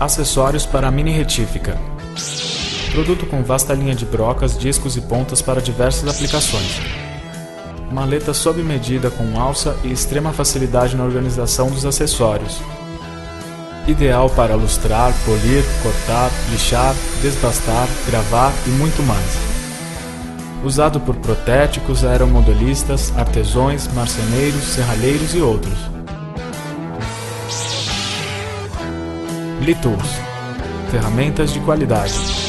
Acessórios para a mini retífica. Produto com vasta linha de brocas, discos e pontas para diversas aplicações. Maleta sob medida com alça e extrema facilidade na organização dos acessórios. Ideal para lustrar, polir, cortar, lixar, desbastar, gravar e muito mais. Usado por protéticos, aeromodelistas, artesões, marceneiros, serralheiros e outros. Litools. Ferramentas de qualidade.